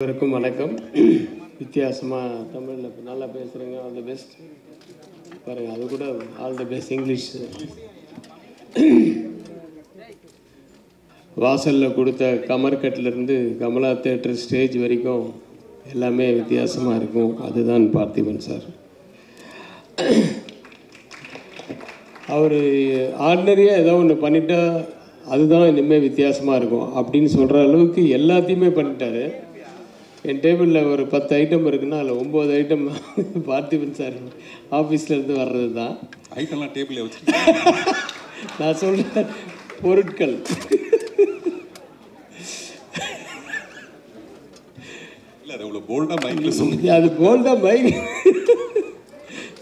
அனைவருக்கும் வணக்கம். வித்தியாசமாக தமிழில் நல்லா பேசுகிறேங்க ஆல் தி பெஸ்ட் பாருங்கள் அது கூட ஆல் தி பெஸ்ட் இங்கிலீஷ் வாசலில் கொடுத்த கமர்கட்லேருந்து கமலா தேட்டர் ஸ்டேஜ் வரைக்கும் எல்லாமே வித்தியாசமாக இருக்கும். அதுதான் பார்த்திபன் சார். அவர் ஆர்டினரியாக ஏதோ ஒன்று பண்ணிட்டா அதுதான் இனிமேல் வித்தியாசமாக இருக்கும். அப்படின்னு சொல்கிற அளவுக்கு எல்லாத்தையுமே பண்ணிட்டாரு. என் டேபிளில் ஒரு பத்து ஐட்டம் இருக்குன்னா அதில் ஒம்பது ஐட்டம் பார்த்திபன் சார் ஆஃபீஸ்லேருந்து வர்றது தான் ஐட்டம்லாம் டேபிளில் வச்சுருக்கேன் நான் சொல்கிறேன் பொருட்கள். இல்லை அது அவ்வளோ போல்டாக மைக்கில் சொன்னீங்க. அது போல் தான் பைக்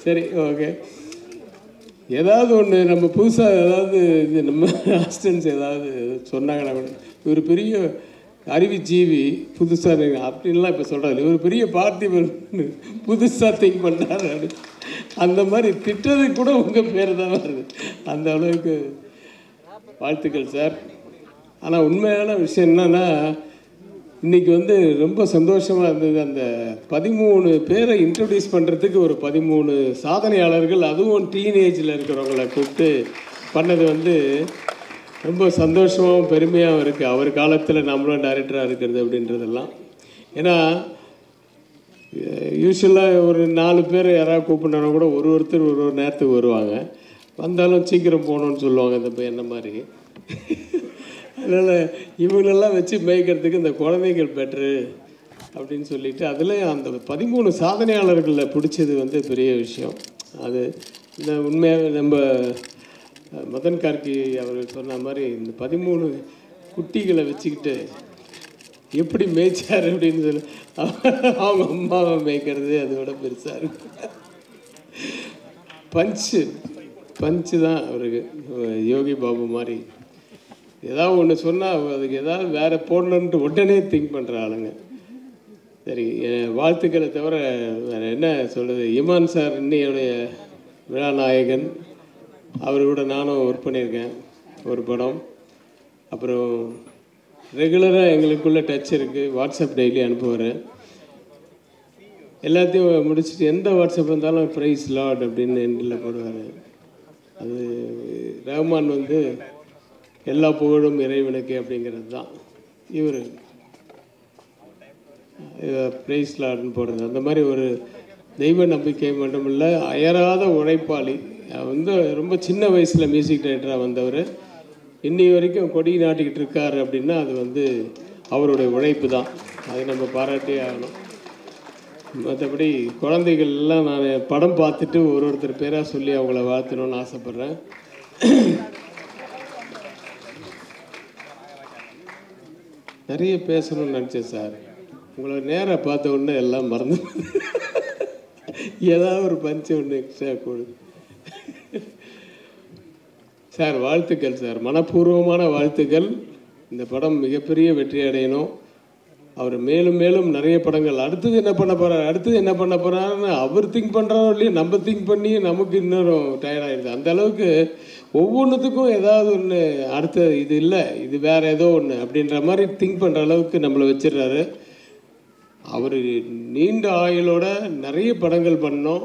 சரி ஓகே ஏதாவது ஒன்று நம்ம புதுசாக ஏதாவது இது நம்ம அசிஸ்டன்ஸ் ஏதாவது சொன்னாங்கன்னா கூட இவர் பெரிய அறிவுஜீவி புதுசாக அப்படின்லாம் இப்போ சொல்கிறாரு ஒரு பெரிய பார்த்திபன் புதுசாக திங்க் பண்ணுறாரு அந்த மாதிரி திட்டது கூட உங்கள் பேர் தான் வருது. அந்த அளவுக்கு வாழ்த்துக்கள் சார் ஆனால் உண்மையான விஷயம் என்னன்னா இன்னைக்கு வந்து ரொம்ப சந்தோஷமாக இருந்தது. அந்த பதிமூணு பேரை இன்ட்ரடியூஸ் பண்ணுறதுக்கு ஒரு பதிமூணு சாதனையாளர்கள் அதுவும் டீனேஜில் இருக்கிறவங்கள கூப்பிட்டு பண்ணது வந்து ரொம்ப சந்தோஷமாகவும் பெருமையாகவும் இருக்குது அவர் காலத்தில் நம்மளும் டைரக்டராக இருக்கிறது அப்படின்றதெல்லாம். ஏன்னா யூஸ்வலாக ஒரு நாலு பேர் யாராவது கூப்பிட்டாலும் கூட ஒரு ஒருத்தர் ஒரு ஒரு நேரத்துக்கு வருவாங்க. வந்தாலும் சீக்கிரம் போகணும்னு சொல்லுவாங்க இந்த பையன் என்ன மாதிரி. அதனால் இவங்களெல்லாம் வச்சு மேய்க்கிறதுக்கு இந்த குழந்தைகள் பெட்ரு அப்படின்னு சொல்லிட்டு அதில் அந்த பதிமூணு சாதனையாளர்களில் பிடிச்சது வந்து பெரிய விஷயம். அது இந்த உண்மையாக நம்ம மதன் கார்கி அவர்கள் சொன்ன மாதிரி இந்த பதிமூணு குட்டிகளை வச்சுக்கிட்டு எப்படி மேய்ச்சார் அப்படின்னு சொல்லி அவங்க அம்மாவை மேய்க்கிறது அதோட பெருசாக இருக்கும் பஞ்சு பஞ்சு தான் அவருக்கு யோகி பாபு மாதிரி. ஏதாவது ஒன்று சொன்னால் அதுக்கு ஏதாவது வேறு போடணுன்ட்டு உடனே திங்க் பண்ணுற ஆளுங்க. சரி என் வாழ்த்துக்களை தவிர வேறு என்ன சொல்கிறது இமான் சார் இன்னையுடைய விழா நாயகன். அவர் கூட நானும் ஒர்க் பண்ணியிருக்கேன். ஒரு படம். அப்புறம் ரெகுலராக எங்களுக்குள்ள டச் இருக்குது வாட்ஸ்அப் டெய்லி அனுப்புவார். எல்லாத்தையும் முடிச்சுட்டு எந்த வாட்ஸ்அப் இருந்தாலும் ப்ரைஸ் லார்ட் அப்படின்னு எண்டில் போடுவார். அது ரஹ்மான் வந்து எல்லா புகழும் இறைவனுக்கு அப்படிங்கிறது தான். இவர். ப்ரைஸ் லாட்னு போடுறது. அந்த மாதிரி ஒரு தெய்வ நம்பிக்கை மட்டும் இல்லை அயராத உழைப்பாளி. வந்து ரொம்ப சின்ன வயசில் மியூசிக் டைரக்டராக வந்தவர். இன்னி வரைக்கும் கொடி நாட்டிக்கிட்டு இருக்கார் அப்படின்னா அது வந்து அவருடைய உழைப்பு தான். அது நம்ம பாராட்டியே ஆகணும். மற்றபடி குழந்தைகள்லாம் நான் படம் பார்த்துட்டு ஒரு ஒருத்தர் பேராக சொல்லி அவங்கள வாழ்த்தணும்னு ஆசைப்பட்றேன். நிறைய பேசணும்னு நினச்சேன் சார். உங்களை நேராக பார்த்த உடனே எல்லாம் மறந்து ஏதாவது ஒரு பஞ்சு ஒன்று எக்ஸ்ட்ரா கொடு சார் வாழ்த்துக்கள் சார். மனப்பூர்வமான வாழ்த்துக்கள். இந்த படம் மிகப்பெரிய வெற்றி அடையணும். அவர் மேலும் மேலும் நிறைய படங்கள். அடுத்தது என்ன பண்ண போகிறார் அடுத்தது என்ன பண்ண போகிறாருன்னு அவர் திங்க் பண்ணுறாரோ இல்லையோ நம்ம திங்க் பண்ணி நமக்கு இன்னும் டயர்ட் அந்த அளவுக்கு ஒவ்வொன்றுத்துக்கும் ஏதாவது ஒன்று அடுத்த இது இல்லை இது வேற ஏதோ ஒன்று அப்படின்ற மாதிரி திங்க் பண்ணுற அளவுக்கு நம்மளை வச்சிடுறாரு. அவர் நீண்ட ஆயுளோட நிறைய படங்கள் பண்ணோம்.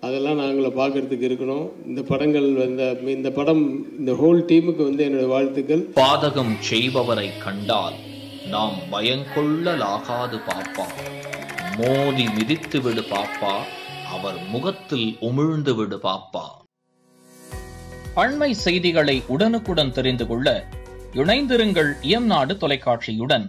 அதெல்லாம் நாங்களை பார்க்கறதுக்கு இருக்கணும். இந்த படங்கள் வந்த இந்த படம் இந்த ஹோல் டீமுக்கு வந்து என்னுடைய வாழ்த்துக்கள். பாதகம் செய்பவரை கண்டால் நாம் பயங்கொள்ளலாகாது பாப்பா. மோதி மிதித்து விடு பாப்பா. அவர் முகத்தில் உமிழ்ந்து விடு பாப்பா. அண்மை செய்திகளை உடனுக்குடன் தெரிந்து கொள்ள இணைந்திருங்கள் இயம்நாடு தொலைக்காட்சியுடன்.